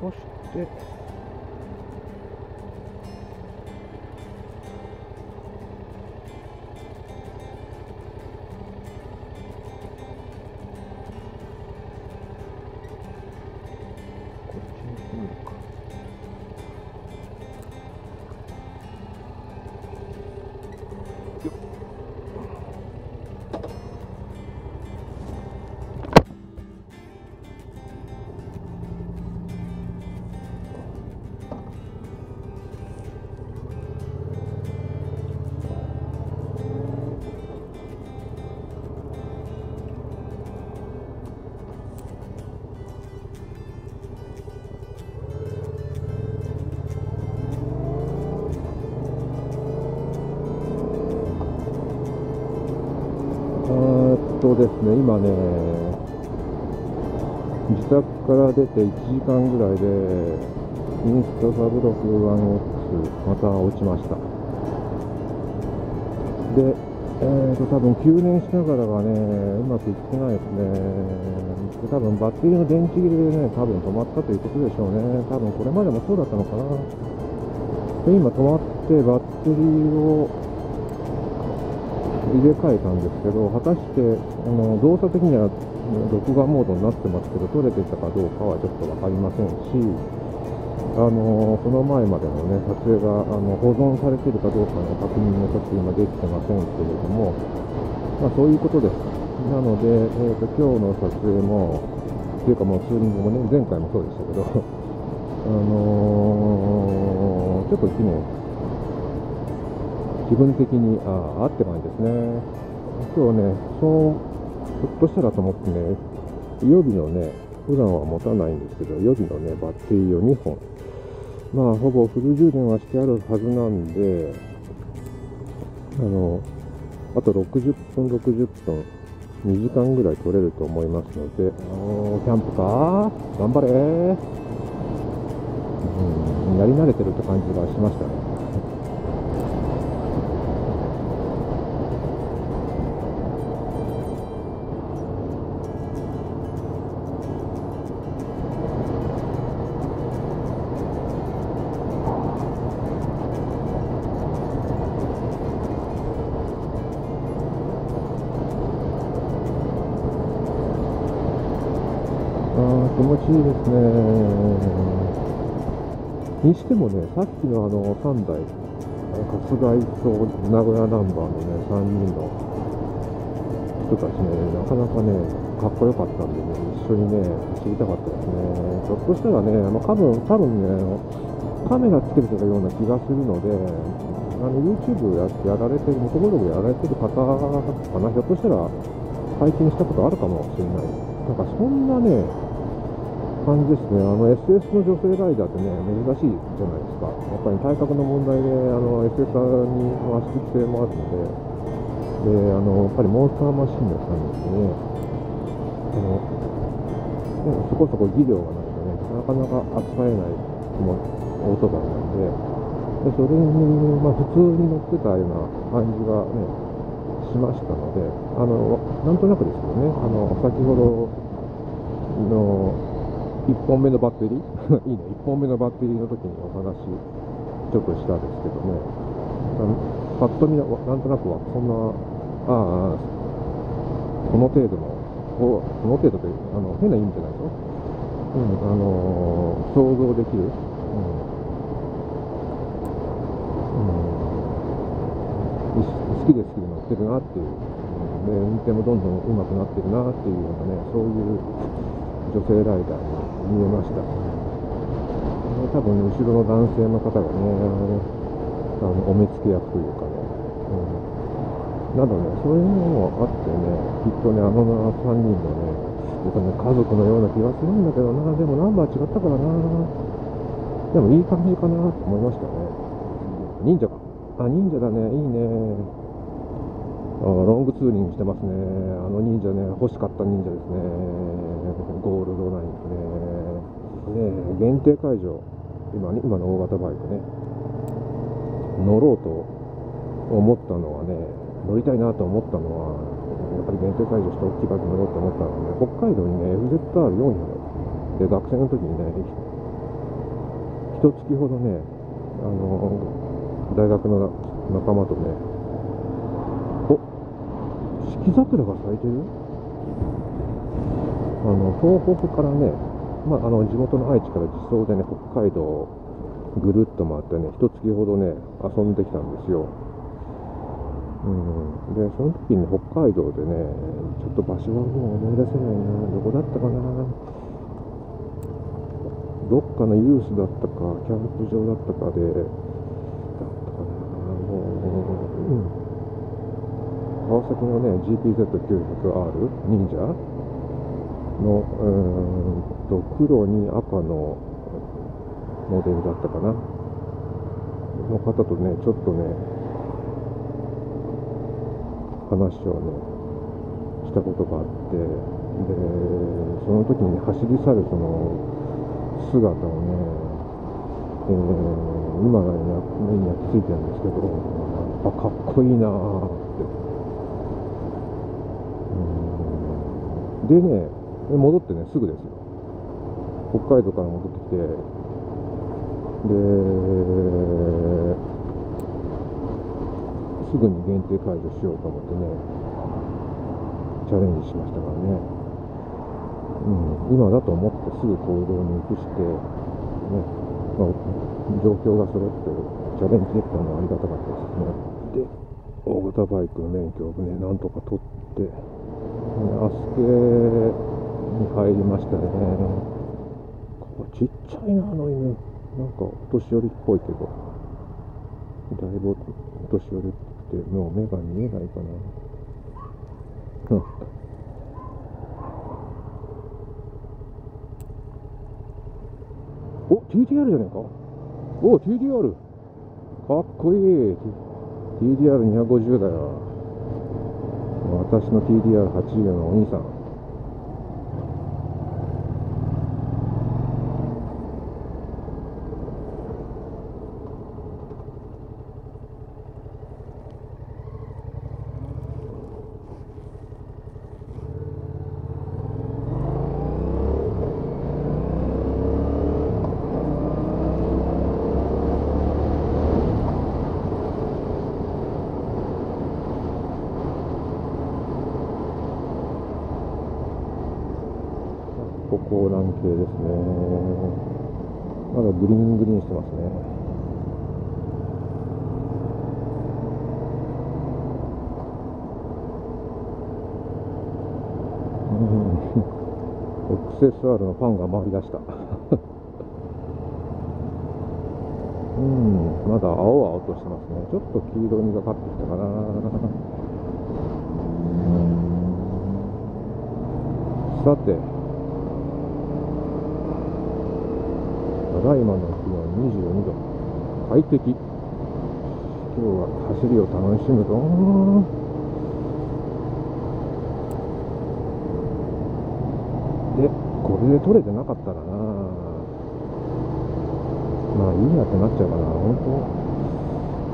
そして。ね、今ね、自宅から出て1時間ぐらいで、インストサブロクワンオックス、また落ちました。で、えーと、多分給電しながらがね、うまくいってないですね。で多分バッテリーの電池切れでね、多分止まったということでしょうね。多分これまでもそうだったのかな。で、今止まってバッテリーを入れ替えたんですけど、果たしてあの動作的には録画モードになってますけど、撮れてたかどうかはちょっと分かりませんし、あのその前までの、ね、撮影があの保存されているかどうかの確認もちょっと今できてませんけれども、まあ、そういうことです。なので、えー、と今日の撮影も、というかもうツーリングもね、前回もそうでしたけど、あのーちょっと昨日、気分的に、ああ、って感じですね。今日ね、そう、ひょっとしたらと思ってね、予備のね、普段は持たないんですけど、予備のね、バッテリーを2本、まあ、ほぼフル充電はしてあるはずなんで、あの、あと60分、60分、2時間ぐらい取れると思いますので、キャンプか？頑張れうん、やり慣れてるって感じがしましたね。持ちいいですね。にしてもね、さっきのあの3台、春日井と名古屋ナンバーのね、3人の人たちね、なかなかね、かっこよかったんでね、一緒にね、走りたかったですね。ひょっとしたらね、あの多分多分ね、カメラつけてたような気がするので、あの YouTube ややられてる、モトブログやられてる方かな、ひょっとしたら拝見したことあるかもしれない。なんかそんなね、感じですね。あの SS の女性ライダーってね、珍しいじゃないですか。やっぱり体格の問題で、あの SS に足つき性もあるので、で、あの、やっぱりモンスターマシンのさんですね、あの、ねそこそこ技量がないとね、なかなか扱えないオートバイなんで、でそれに、まあ、普通に乗ってたような感じがね、しましたので、あの、なんとなくですけどね、あの、先ほどの1本目のバッテリー？いいね、1本目のバッテリーの時にお話ちょっとしたんですけどね、あのパッと見な、なんとなくは、そんな、ああ、この程度の、この程度という、あの、変な意味じゃないですよ。うん、あのー想像できる。うん。うん、好きで好きで乗ってるなっていう。で、運転もどんどん上手くなってるなっていうようなね、そういう女性ライダーに見えました。多分、後ろの男性の方がね、あのお目付け役というかね、うん、などね、そういうのもあってね、きっとね、あの3人のね、僕はね、家族のような気がするんだけどな、でもナンバー違ったからな、でもいい感じかなと思いましたね。忍者か。あ、忍者だね、いいね。あロングツーリングしてますね。あの忍者ね、欲しかった忍者ですね。ゴールドナインね。ね限定会場、今ね、今の大型バイクね、乗ろうと思ったのはね、乗りたいなと思ったのは、やっぱり限定会場して大きいバイク乗ろうと思ったのはね、北海道にね、FZR400 で学生の時にねひ一月ほどねあの大学の仲間とね四季桜が咲いてる？あの東北からね、まあ、あの地元の愛知から自走でね北海道をぐるっと回ってね一月ほどね遊んできたんですよ。うん、でその時に北海道でねちょっと場所はもう思い出せないな。どこだったかな？どっかのユースだったかキャンプ場だったかでだったかなもう、うん、川崎のね GPZ900R 忍者？のうんと黒に赤のモデルだったかな？の方とねちょっとね話をねしたことがあってでその時に走り去るその姿をね、えー、今が目に焼き付いてるんですけどやっぱかっこいいなーって。でね戻ってねすぐですよ。北海道から戻ってきて。ですぐに限定解除しようと思ってねチャレンジしましたからね、うん、今だと思ってすぐ行動に移して、ねまあ、状況が揃ってチャレンジできたのはありがたかったですね。で大型バイクの免許をねなんとか取ってアスケに入りましたね。ちっちゃいなあの犬。なんかお年寄りっぽいけど。だいぶお年寄りっぽくてもう目が見えないかな。お TTR じゃねえか。お TTR かっこいい。TDR250 だよ。私の TDR80 のお兄さん。高欄系ですね。まだグリーングリーンしてますね。うん。XSR のファンが回り出した。うん。まだ青々としてますね。ちょっと黄色みがかってきたかな。さて。ただいまの気温22度。快適。今日は走りを楽しむぞ。でこれで撮れてなかったらな。まあいいやってなっちゃうかな。本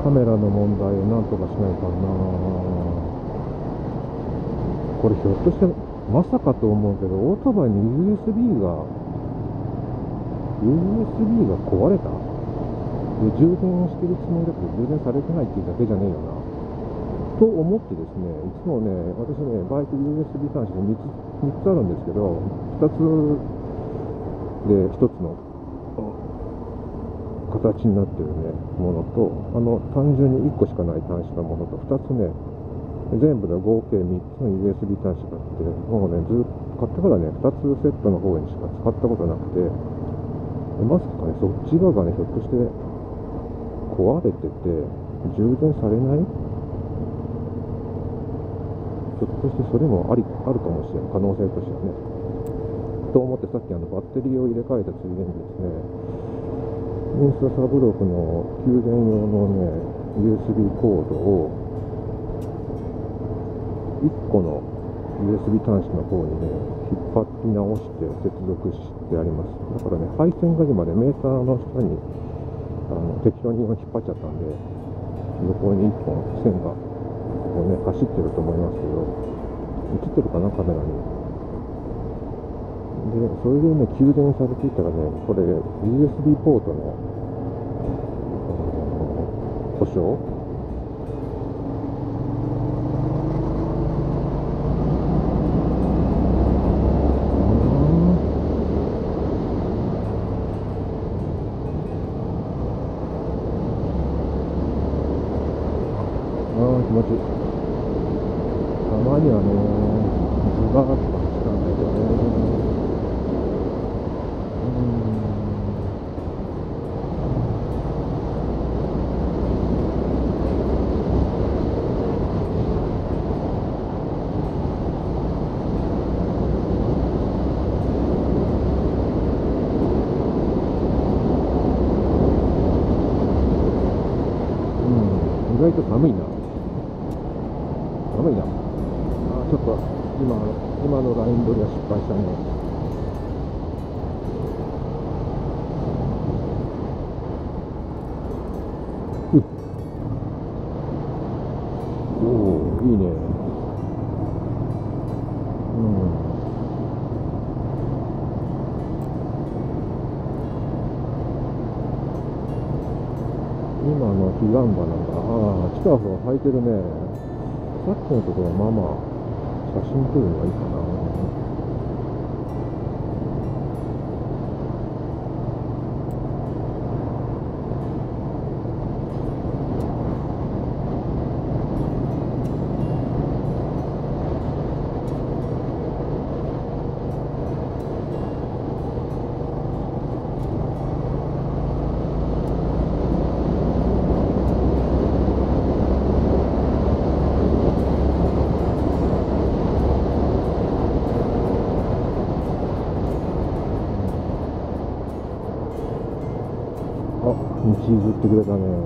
当。カメラの問題をなんとかしないかな。これひょっとしてまさかと思うけどオートバイに USB が USB が壊れた？充電してるつもりだけど充電されてないっていうだけじゃねえよな。と思ってですねいつもね私ねバイク USB 端子で 3, 3つあるんですけど2つで1つの形になってるねものとあの単純に1個しかない端子のものと2つね全部で合計3つの USB 端子があってもうねずっと買ってからね2つセットの方にしか使ったことなくてまさかね、そっち側がね、ひょっとして壊れてて、充電されない？ひょっとしてそれもありあるかもしれない、可能性としてはね。と思ってさっきあのバッテリーを入れ替えたついでにですね、インスタサブロックの給電用のね、USB コードを1個の USB 端子の方にね、引っ張り直して接続してあります。だからね、配線が今ね、メーターの下にあの適当に今引っ張っちゃったんで、横に1本線がこうね、走ってると思いますけど、映ってるかな、カメラに。でそれでね、給電されていたらね、これ、USB ポートの、故障ああ、気持ちいい。たまにはね、水がしか走らないけどね。うん、意外と寒いな。寒いな。あ、ちょっと今、今のライン取りは失敗したね。おお、いいね。うん。今の彼岸花が、ああ、チカフは咲いてるね。さっきのところはまあまあ、写真撮るのがいいかな。ってくれたね。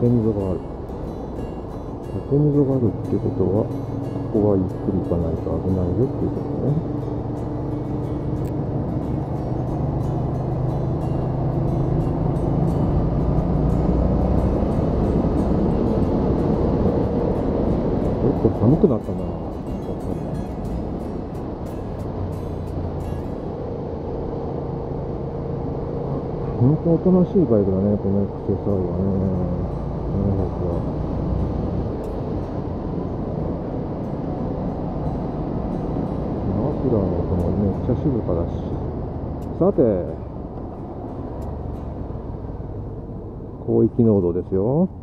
縦溝がある。縦溝があるってことは、ここはゆっくり行かないと危ないよっていうことね。結構寒くなったな。本当おとなしいバイクだね、この XSR はね。700は。マフラーの音もめっちゃ静かだし。さて、広域濃度ですよ。